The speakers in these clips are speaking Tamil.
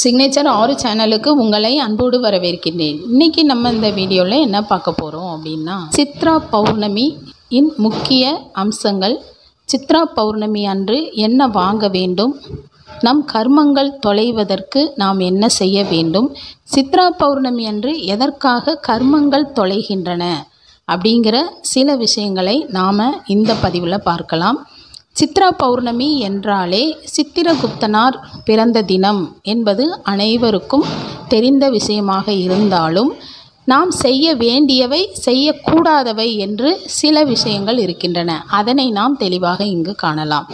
சிக்னேச்சர் ஆறு சேனலுக்கு உங்களை அன்போடு வரவேற்கின்றேன். இன்னைக்கு நம்ம இந்த வீடியோவில் என்ன பார்க்க போகிறோம் அப்படின்னா சித்ரா பௌர்ணமி இன் முக்கிய அம்சங்கள். சித்ரா பௌர்ணமி அன்று என்ன வாங்க வேண்டும்? நம் கர்மங்கள் தொலைவதற்கு நாம் என்ன செய்ய வேண்டும்? சித்ரா பௌர்ணமி அன்று எதற்காக கர்மங்கள் தொலைகின்றன? அப்படிங்கிற சில விஷயங்களை நாம் இந்த பதிவில் பார்க்கலாம். சித்ரா பௌர்ணமி என்றாலே சித்திரகுப்தனார் பிறந்த தினம் என்பது அனைவருக்கும் தெரிந்த விஷயமாக இருந்தாலும் நாம் செய்ய வேண்டியவை செய்யக்கூடாதவை என்று சில விஷயங்கள் இருக்கின்றன. அதனை நாம் தெளிவாக இங்கு காணலாம்.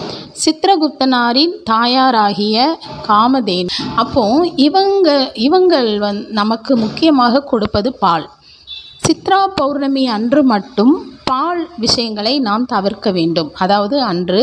சித்திரகுப்தனாரின் தாயாராகிய காமதேன். அப்போ இவங்க இவங்கள் வந் நமக்கு முக்கியமாக கொடுப்பது பால். சித்ரா பௌர்ணமி அன்று மட்டும் பால் விஷயங்களை நாம் தவிர்க்க வேண்டும். அதாவது அன்று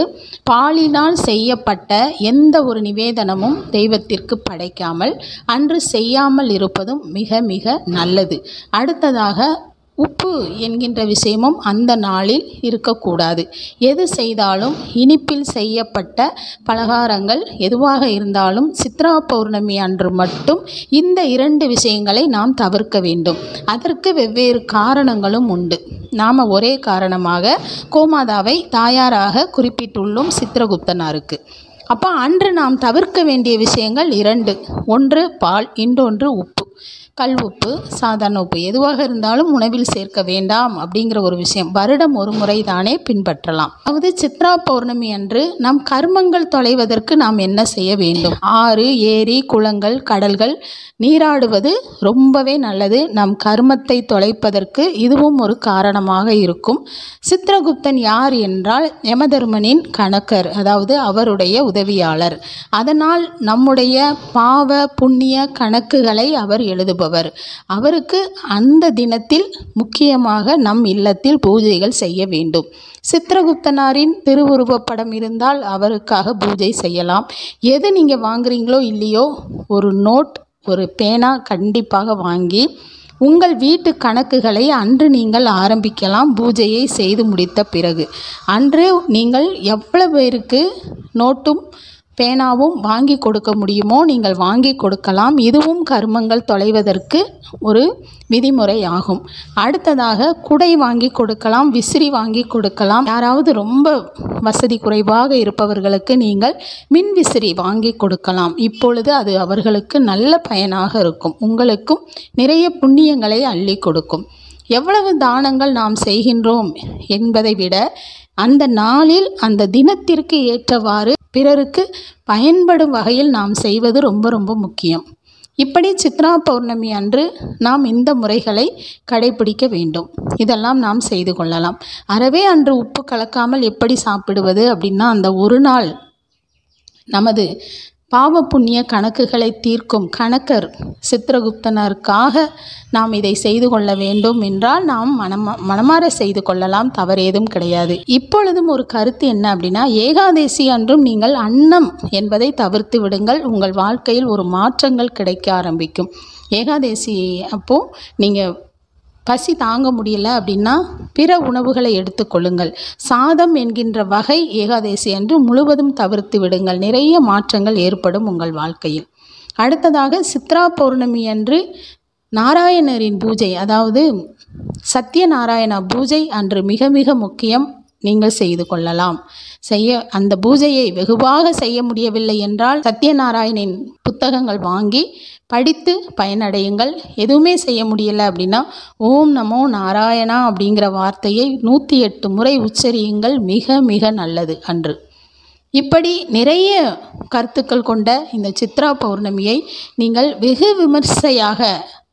பாலினால் செய்யப்பட்ட எந்த ஒரு நிவேதனமும் தெய்வத்திற்கு படைக்காமல் அன்று செய்யாமல் இருப்பதும் மிக மிக நல்லது. அடுத்ததாக உப்பு என்கின்ற விஷயமும் அந்த நாளில் இருக்கக்கூடாது. எது செய்தாலும் இனிப்பில் செய்யப்பட்ட பலகாரங்கள் எதுவாக இருந்தாலும் சித்ரா பௌர்ணமி அன்று மட்டும் இந்த இரண்டு விஷயங்களை நாம் தவிர்க்க வேண்டும். அதற்கு வெவ்வேறு காரணங்களும் உண்டு. நாம் ஒரே காரணமாக கோமாதாவை தாயாராக குறிப்பிட்டுள்ளோம் சித்திரகுப்தனாருக்கு. அப்போ அன்று நாம் தவிர்க்க வேண்டிய விஷயங்கள் இரண்டு. ஒன்று பால் இன்னொன்று உப்பு. கல் உப்பு சாதாரண உப்பு எதுவாக இருந்தாலும் உணவில் சேர்க்க வேண்டாம் அப்படிங்கிற ஒரு விஷயம். வருடம் ஒரு முறை தானே பின்பற்றலாம். அதாவது சித்ரா பௌர்ணமி அன்று நம் கர்மங்கள் தொலைவதற்கு நாம் என்ன செய்ய வேண்டும்? ஆறு ஏரி குளங்கள் கடல்கள் நீராடுவது ரொம்பவே நல்லது. நம் கர்மத்தை தொலைப்பதற்கு இதுவும் ஒரு காரணமாக இருக்கும். சித்ரகுப்தன் யார் என்றால் யமதர்மனின் கணக்கர் அதாவது அவருடைய உதவியாளர். அதனால் நம்முடைய பாவ புண்ணிய கணக்குகளை அவர் எழுதுபவர். அவருக்கு அந்த தினத்தில் முக்கியமாக நம் இல்லத்தில் பூஜைகள் செய்ய வேண்டும். சித்திரகுப்தனாரின் திருவுருவப்படம் இருந்தால் அவருக்காக பூஜை செய்யலாம். எது நீங்கள் வாங்குறீங்களோ இல்லையோ ஒரு நோட் ஒரு பேனா கண்டிப்பாக வாங்கி உங்கள் வீட்டு கணக்குகளை அன்று நீங்கள் ஆரம்பிக்கலாம். பூஜையை செய்து முடித்த பிறகு. அன்று நீங்கள் எவ்வளவு பேருக்கு நோட்டும் பேனாவும் வாங்கி கொடுக்க முடியுமோ? நீங்கள் வாங்கி கொடுக்கலாம். இதுவும் கர்மங்கள் தொலைவதற்கு ஒரு விதிமுறை ஆகும் அடுத்ததாக குடை வாங்கி கொடுக்கலாம் விசிறி வாங்கி கொடுக்கலாம். யாராவது ரொம்ப வசதி குறைவாக இருப்பவர்களுக்கு நீங்கள் மின் விசிறி வாங்கி கொடுக்கலாம். இப்பொழுது அது அவர்களுக்கு நல்ல பயனாக இருக்கும். உங்களுக்கும் நிறைய புண்ணியங்களை அள்ளி கொடுக்கும். எவ்வளவு தானங்கள் நாம் செய்கின்றோம் என்பதை விட அந்த நாளில் அந்த தினத்திற்கு ஏற்றவாறு பிறருக்கு பயன்படும் வகையில் நாம் செய்வது ரொம்ப ரொம்ப முக்கியம். இப்படி சித்ரா பௌர்ணமி அன்று நாம் இந்த முறைகளை கடைபிடிக்க வேண்டும். இதெல்லாம் நாம் செய்து கொள்ளலாம். அறவே அன்று உப்பு கலக்காமல் எப்படி சாப்பிடுவது அப்படின்னா அந்த ஒரு நாள் நமது பாவ புண்ணிய கணக்குகளை தீர்க்கும் கணக்கர் சித்திரகுப்தனருக்காக நாம் இதை செய்து கொள்ள வேண்டும் என்றால் நாம் மனமா மனமாற செய்து கொள்ளலாம். தவறேதும் கிடையாது. இப்பொழுதும் ஒரு கருத்து என்ன அப்படின்னா ஏகாதேசி அன்றும் நீங்கள் அன்னம் என்பதை தவிர்த்து விடுங்கள். உங்கள் வாழ்க்கையில் ஒரு மாற்றங்கள் கிடைக்க ஆரம்பிக்கும். ஏகாதேசி அப்போது நீங்கள் பசி தாங்க முடியல அப்படின்னா பிற உணவுகளை எடுத்துக்கொள்ளுங்கள் சாதம் என்கின்ற வகை ஏகாதேசி அன்று முழுவதும் தவிர்த்து விடுங்கள். நிறைய மாற்றங்கள் ஏற்படும் உங்கள் வாழ்க்கையில். அடுத்ததாக சித்ரா பௌர்ணமி அன்று நாராயணரின் பூஜை அதாவது சத்யநாராயண பூஜை அன்று மிக மிக முக்கியம். நீங்கள் செய்து கொள்ளலாம். செய்ய அந்த பூஜையை வெகுவாக செய்ய முடியவில்லை என்றால் சத்யநாராயணின் புத்தகங்கள் வாங்கி படித்து பயனடையுங்கள். எதுவுமே செய்ய முடியலை அப்படின்னா ஓம் நமோ நாராயணா அப்படிங்கிற வார்த்தையை நூற்றி எட்டு முறை உச்சரியுங்கள். மிக மிக நல்லது அன்று. இப்படி நிறைய கருத்துக்கள் கொண்ட இந்த சித்ரா பௌர்ணமியை நீங்கள் வெகு விமர்சையாக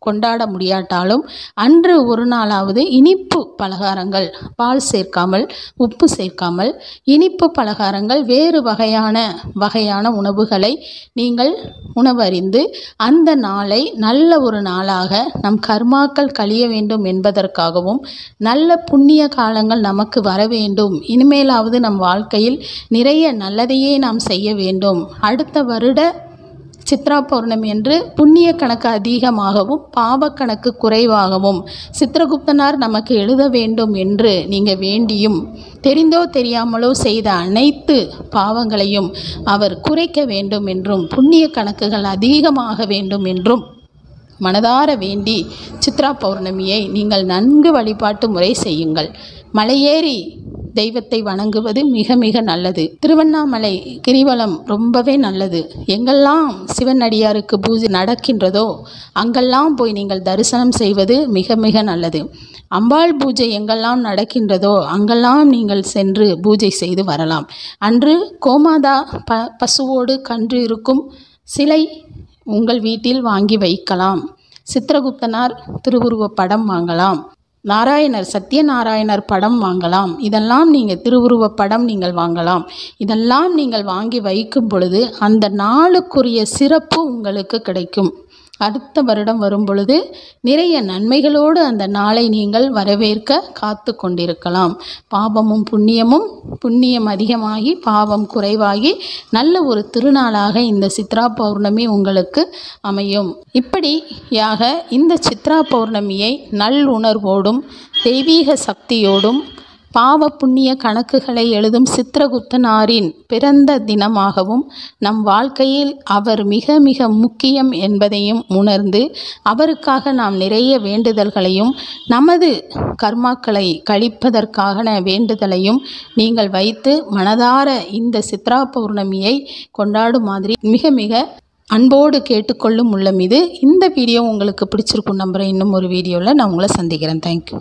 கொண்டாட முடியாட்டாலும் அன்று ஒரு நாளாவது இனிப்பு பலகாரங்கள் பால் சேர்க்காமல் உப்பு சேர்க்காமல் இனிப்பு பலகாரங்கள் வேறு வகையான வகையான உணவுகளை நீங்கள் உணவறிந்து அந்த நாளை நல்ல ஒரு நாளாக நம் கர்மாக்கள் கழிய வேண்டும் என்பதற்காகவும் நல்ல புண்ணிய காலங்கள் நமக்கு வர வேண்டும். இனிமேலாவது நம் வாழ்க்கையில் நிறைய நல்லதையே நாம் செய்ய வேண்டும். அடுத்த வருட சித்ரா பௌர்ணமி என்று புண்ணிய கணக்கு அதிகமாகவும் பாவக்கணக்கு கணக்கு குறைவாகவும் சித்திரகுப்தனார் நமக்கு எழுத வேண்டும் என்று நீங்கள் வேண்டியும் தெரிந்தோ தெரியாமலோ செய்த அனைத்து பாவங்களையும் அவர் குறைக்க வேண்டும் என்றும் புண்ணிய கணக்குகள் அதிகமாக வேண்டும் என்றும் மனதார வேண்டி சித்ரா பௌர்ணமியை நீங்கள் நன்கு வழிபாட்டு முறை செய்யுங்கள். மலையேறி தெய்வத்தை வணங்குவது மிக மிக நல்லது. திருவண்ணாமலை கிரிவலம் ரொம்பவே நல்லது. எங்கெல்லாம் சிவன் அடியாருக்கு பூஜை நடக்கின்றதோ அங்கெல்லாம் போய் நீங்கள் தரிசனம் செய்வது மிக மிக நல்லது. அம்பாள் பூஜை எங்கெல்லாம் நடக்கின்றதோ அங்கெல்லாம் நீங்கள் சென்று பூஜை செய்து வரலாம். அன்று கோமாதா ப பசுவோடு கன்று இருக்கும் சிலை உங்கள் வீட்டில் வாங்கி வைக்கலாம். சித்திரகுப்தனார் திருவுருவ படம் வாங்கலாம். நாராயணர் சத்யநாராயணர் படம் வாங்கலாம். இதெல்லாம் நீங்கள் திருவுருவ படம் நீங்கள் வாங்கலாம். இதெல்லாம் நீங்கள் வாங்கி வைக்கும் பொழுது அந்த நாளுக்குரிய சிறப்பு உங்களுக்கு கிடைக்கும். அடுத்த வருடம் வரும்பொழுது நிறைய நன்மைகளோடு அந்த நாளை நீங்கள் வரவேற்க காத்து கொண்டிருக்கலாம் பாவமும் புண்ணியமும் புண்ணியம் அதிகமாகி பாவம் குறைவாகி நல்ல ஒரு திருநாளாக இந்த சித்ரா பௌர்ணமி உங்களுக்கு அமையும். இப்படியாக இந்த சித்ரா பௌர்ணமியை நல்லுணர்வோடும் தெய்வீக சக்தியோடும் பாவ புண்ணிய கணக்குகளை எழுதும் சித்திரகுப்தனாரின் பிறந்த தினமாகவும் நம் வாழ்க்கையில் அவர் மிக மிக முக்கியம் என்பதையும் உணர்ந்து அவருக்காக நாம் நிறைய வேண்டுதல்களையும் நமது கர்மாக்களை கழிப்பதற்கான வேண்டுதலையும் நீங்கள் வைத்து மனதார இந்த சித்ரா பௌர்ணமியை கொண்டாடும் மாதிரி மிக மிக அன்போடு கேட்டுக்கொள்ளும் உள்ளம் இது. இந்த வீடியோ உங்களுக்கு பிடிச்சிருக்கும் நம்புகிறேன் இன்னும் ஒரு வீடியோவில் நான் உங்களை சந்திக்கிறேன். தேங்க்யூ